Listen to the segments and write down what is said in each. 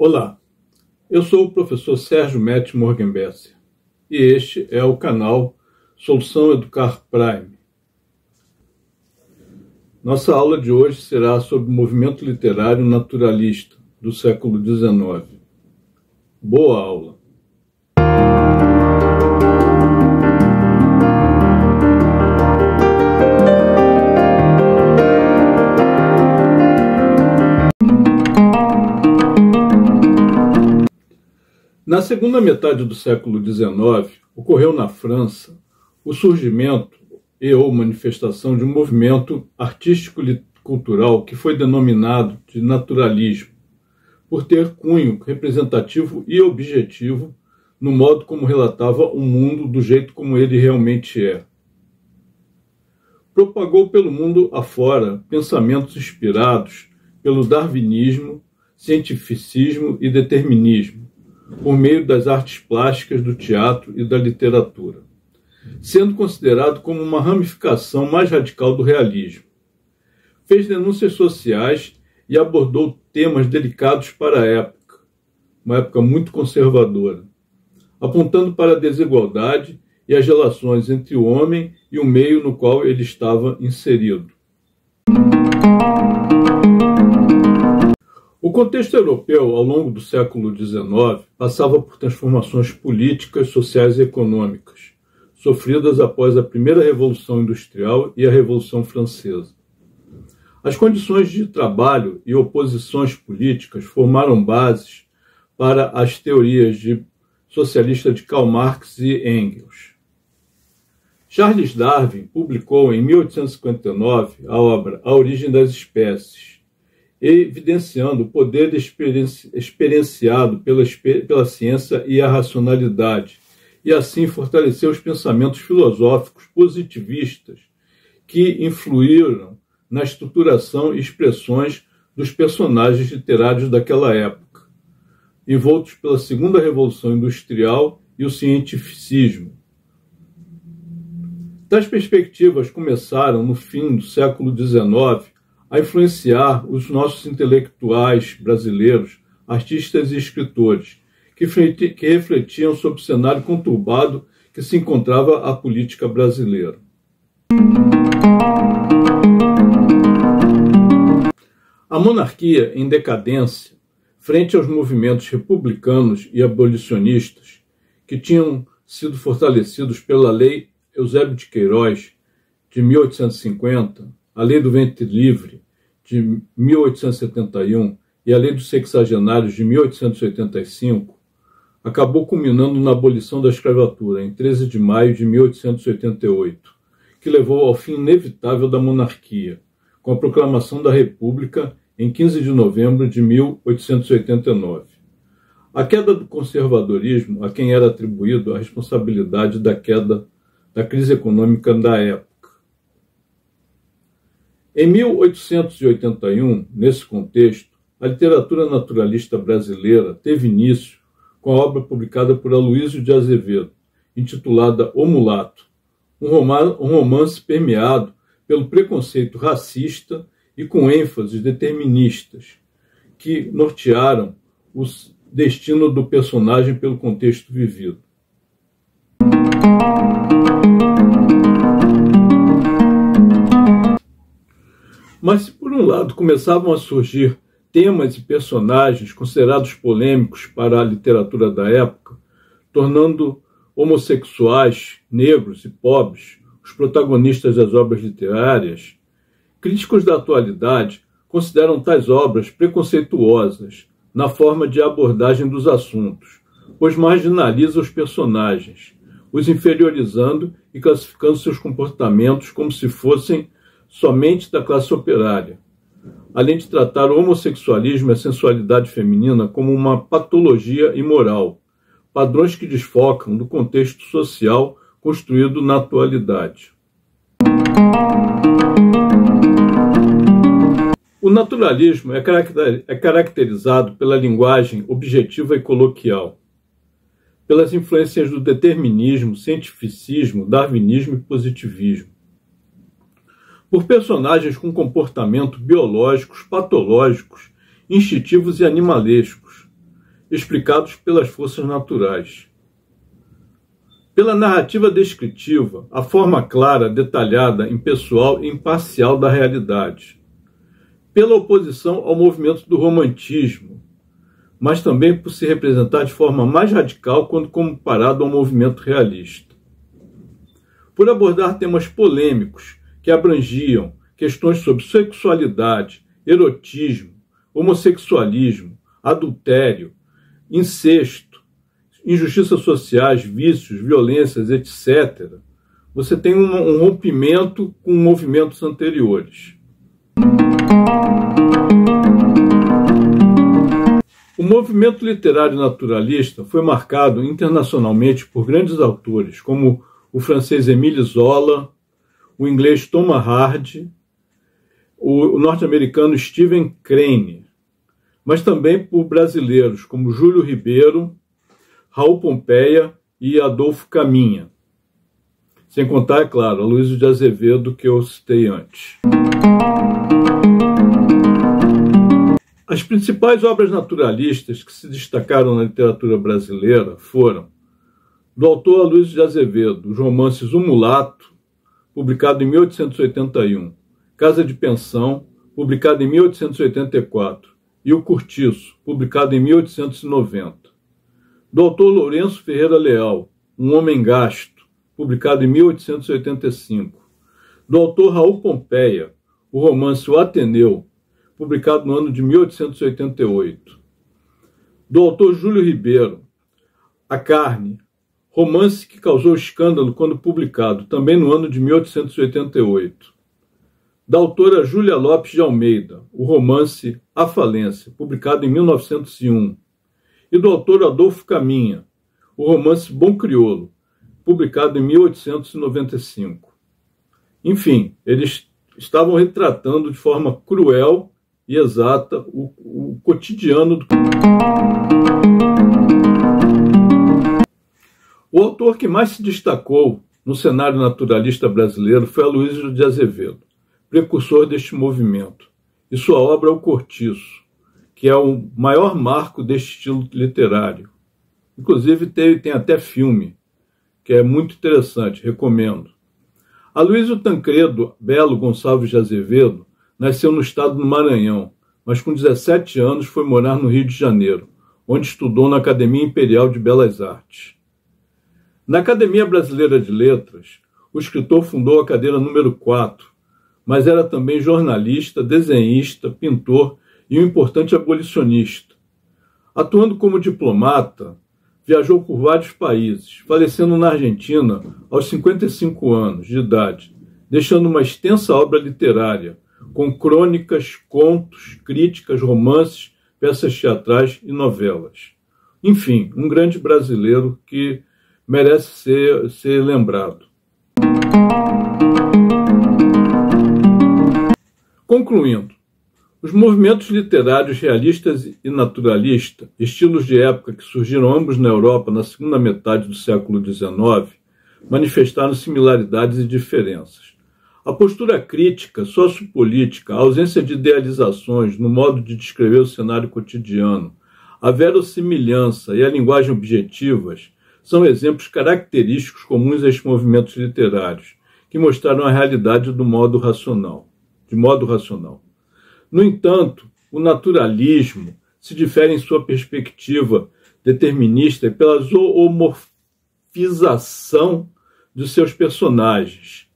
Olá, eu sou o professor Sérgio Mete Morgenbesser e este é o canal Solução Educar Prime. Nossa aula de hoje será sobre o movimento literário naturalista do século XIX. Boa aula! Na segunda metade do século XIX, ocorreu na França o surgimento e ou manifestação de um movimento artístico-cultural que foi denominado de naturalismo, por ter cunho representativo e objetivo no modo como relatava o mundo do jeito como ele realmente é. Propagou pelo mundo afora pensamentos inspirados pelo darwinismo, cientificismo e determinismo, por meio das artes plásticas, do teatro e da literatura, sendo considerado como uma ramificação mais radical do realismo. Fez denúncias sociais e abordou temas delicados para a época, uma época muito conservadora, apontando para a desigualdade e as relações entre o homem e o meio no qual ele estava inserido. O contexto europeu, ao longo do século XIX, passava por transformações políticas, sociais e econômicas, sofridas após a primeira Revolução Industrial e a Revolução Francesa. As condições de trabalho e oposições políticas formaram bases para as teorias de socialista de Karl Marx e Engels. Charles Darwin publicou em 1859 a obra A Origem das Espécies, evidenciando o poder experienciado pela, pela ciência e a racionalidade, e assim fortalecer os pensamentos filosóficos positivistas que influíram na estruturação e expressões dos personagens literários daquela época, envoltos pela Segunda Revolução Industrial e o cientificismo. Tais perspectivas começaram no fim do século XIX a influenciar os nossos intelectuais brasileiros, artistas e escritores, que, refletiam sobre o cenário conturbado que se encontrava a política brasileira. A monarquia em decadência, frente aos movimentos republicanos e abolicionistas, que tinham sido fortalecidos pela Lei Eusébio de Queiroz de 1850, a Lei do Ventre Livre, de 1871, e a Lei dos Sexagenários, de 1885, acabou culminando na abolição da escravatura, em 13 de maio de 1888, que levou ao fim inevitável da monarquia, com a proclamação da República em 15 de novembro de 1889. A queda do conservadorismo, a quem era atribuído a responsabilidade da queda da crise econômica da época, em 1881, nesse contexto, a literatura naturalista brasileira teve início com a obra publicada por Aloysio de Azevedo, intitulada O Mulato, um romance permeado pelo preconceito racista e com ênfases deterministas, que nortearam o destino do personagem pelo contexto vivido. Mas se por um lado começavam a surgir temas e personagens considerados polêmicos para a literatura da época, tornando homossexuais, negros e pobres os protagonistas das obras literárias, críticos da atualidade consideram tais obras preconceituosas na forma de abordagem dos assuntos, pois marginaliza os personagens, os inferiorizando e classificando seus comportamentos como se fossem somente da classe operária, além de tratar o homossexualismo e a sensualidade feminina como uma patologia imoral, padrões que desfocam do contexto social construído na atualidade. O naturalismo é, é caracterizado pela linguagem objetiva e coloquial, pelas influências do determinismo, cientificismo, darwinismo e positivismo por personagens com comportamento biológicos, patológicos, instintivos e animalescos, explicados pelas forças naturais. Pela narrativa descritiva, a forma clara, detalhada, impessoal e imparcial da realidade. Pela oposição ao movimento do romantismo, mas também por se representar de forma mais radical quando comparado ao movimento realista. Por abordar temas polêmicos que abrangiam questões sobre sexualidade, erotismo, homossexualismo, adultério, incesto, injustiças sociais, vícios, violências, etc., você tem um, um rompimento com movimentos anteriores. O movimento literário naturalista foi marcado internacionalmente por grandes autores, como o francês Émile Zola, o inglês Thomas Hardy, o norte-americano Stephen Crane, mas também por brasileiros como Júlio Ribeiro, Raul Pompeia e Adolfo Caminha. Sem contar, é claro, a Luísa de Azevedo, que eu citei antes. As principais obras naturalistas que se destacaram na literatura brasileira foram do autor Aloysio de Azevedo, os romances O Mulato, publicado em 1881, Casa de Pensão, publicado em 1884, e O Curtiço, publicado em 1890. Do autor Lourenço Ferreira Leal, Um Homem Gasto, publicado em 1885. Do autor Raul Pompeia, o romance O Ateneu, publicado no ano de 1888. Do autor Júlio Ribeiro, A Carne, romance que causou escândalo quando publicado, também no ano de 1888. Da autora Júlia Lopes de Almeida, o romance A Falência, publicado em 1901. E do autor Adolfo Caminha, o romance Bom Criolo, publicado em 1895. Enfim, eles estavam retratando de forma cruel e exata o, o cotidiano do. O autor que mais se destacou no cenário naturalista brasileiro foi Aloysio de Azevedo, precursor deste movimento, e sua obra O Cortiço, que é o maior marco deste estilo literário. Inclusive tem, tem até filme, que é muito interessante, recomendo. Aloysio Tancredo Belo Gonçalves de Azevedo nasceu no estado do Maranhão, mas com 17 anos foi morar no Rio de Janeiro, onde estudou na Academia Imperial de Belas Artes. Na Academia Brasileira de Letras, o escritor fundou a cadeira número 4, mas era também jornalista, desenhista, pintor e um importante abolicionista. Atuando como diplomata, viajou por vários países, falecendo na Argentina aos 55 anos de idade, deixando uma extensa obra literária, com crônicas, contos, críticas, romances, peças teatrais e novelas. Enfim, um grande brasileiro que merece ser, ser lembrado. Concluindo, os movimentos literários realistas e naturalista, estilos de época que surgiram ambos na Europa na segunda metade do século XIX, manifestaram similaridades e diferenças. A postura crítica, sociopolítica, a ausência de idealizações no modo de descrever o cenário cotidiano, a verossimilhança e a linguagem objetivas são exemplos característicos comuns a estes movimentos literários, que mostraram a realidade do modo racional, de modo racional. No entanto, o naturalismo se difere em sua perspectiva determinista pela zoomorfização de seus personagens,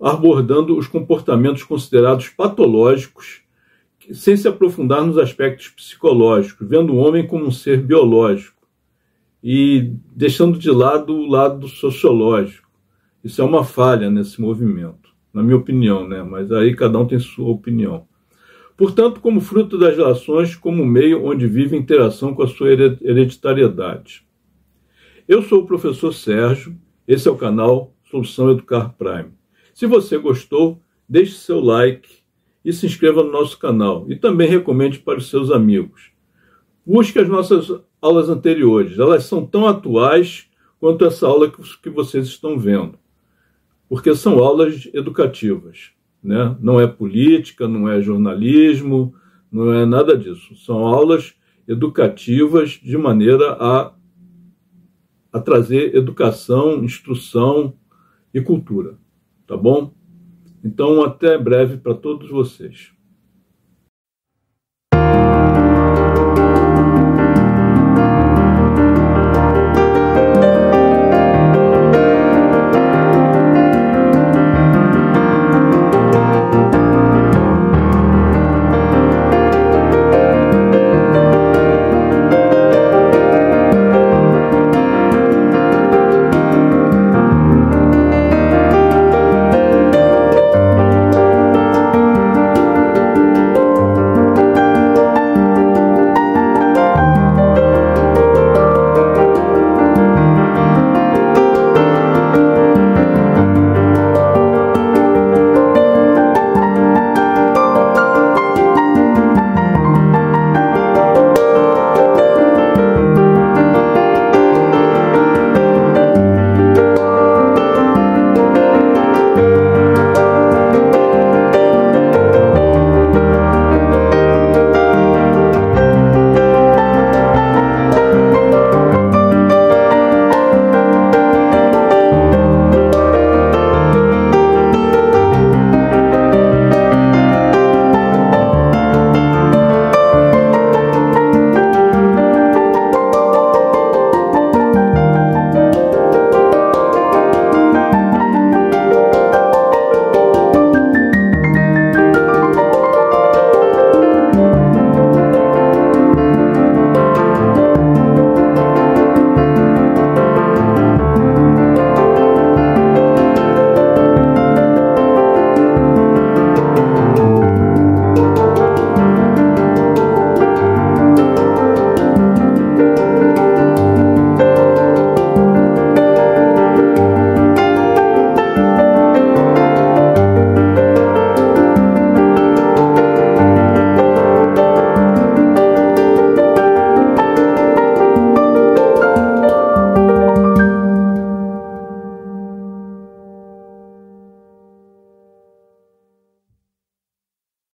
abordando os comportamentos considerados patológicos, sem se aprofundar nos aspectos psicológicos, vendo o homem como um ser biológico e deixando de lado o lado sociológico. Isso é uma falha nesse movimento, na minha opinião, né? mas aí cada um tem sua opinião. Portanto, como fruto das relações, como meio onde vive interação com a sua hereditariedade. Eu sou o professor Sérgio, esse é o canal Solução Educar Prime. Se você gostou, deixe seu like e se inscreva no nosso canal. E também recomende para os seus amigos. Busque as nossas aulas anteriores, elas são tão atuais quanto essa aula que vocês estão vendo, porque são aulas educativas. Né? Não é política, não é jornalismo, não é nada disso. São aulas educativas de maneira a, a trazer educação, instrução e cultura. Tá bom? Então, até breve para todos vocês.